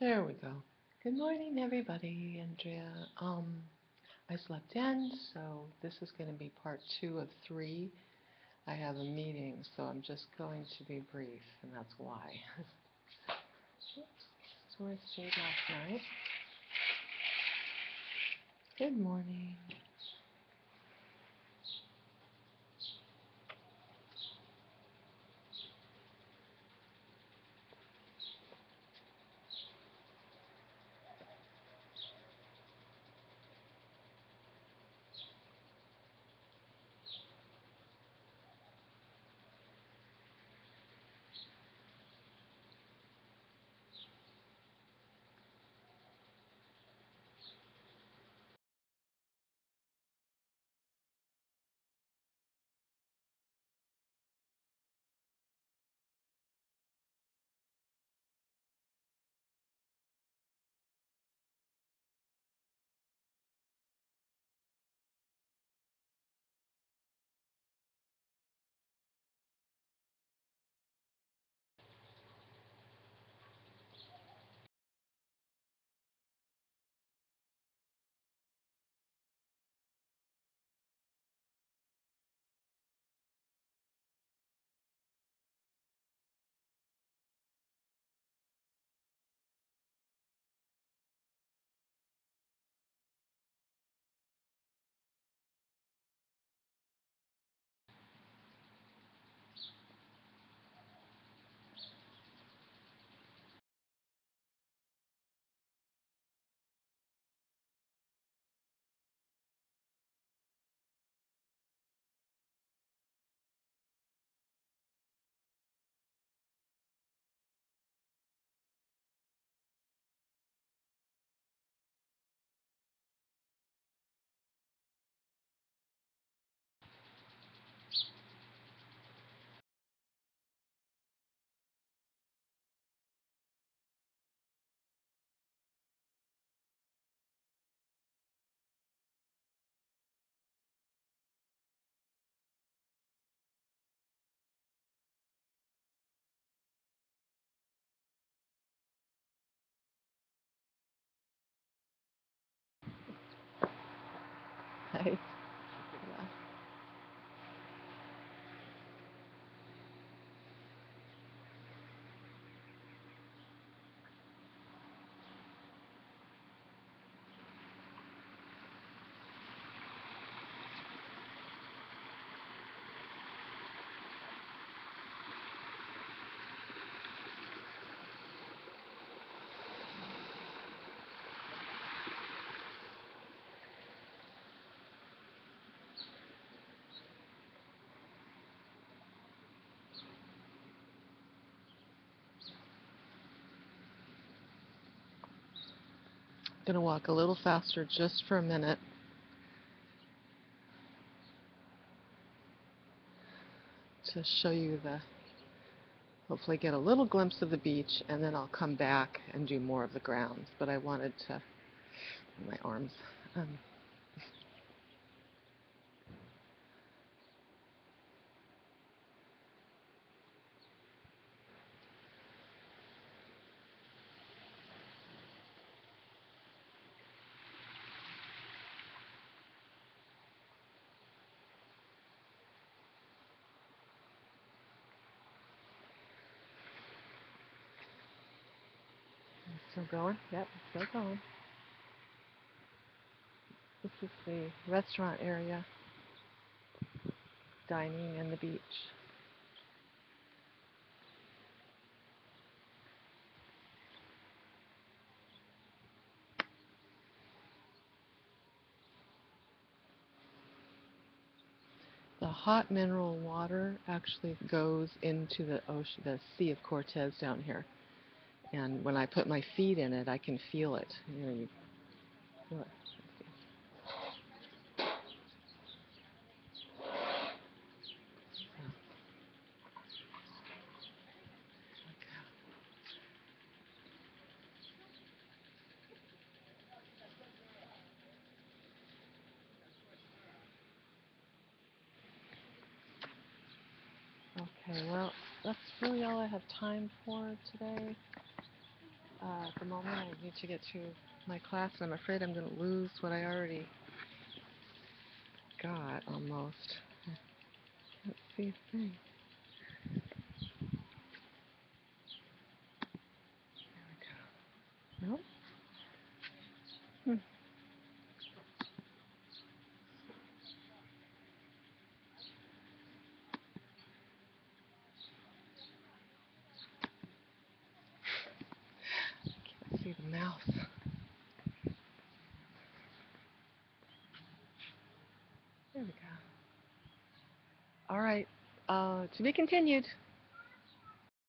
There we go. Good morning, everybody. Andrea. Um, I slept in, so this is going to be part two of three. I have a meeting, so I'm just going to be brief, and that's why. So I stayed last night. Good morning. Hi. Gonna walk a little faster just for a minute to show you the, hopefully get a little glimpse of the beach, and then I'll come back and do more of the grounds. But I wanted to, my arms. Um, still going? Yep, still going. This is the restaurant area, dining and the beach. The hot mineral water actually goes into the ocean, the Sea of Cortez down here. And when I put my feet in it, I can feel it. You know, you feel it. Okay, well, that's really all I have time for today. Uh, at the moment, I need to get to my class, and I'm afraid I'm going to lose what I already got almost. Can't see a thing. There we go. Nope. Hmm. Can't see the mouse. There we go. All right. Uh, to be continued.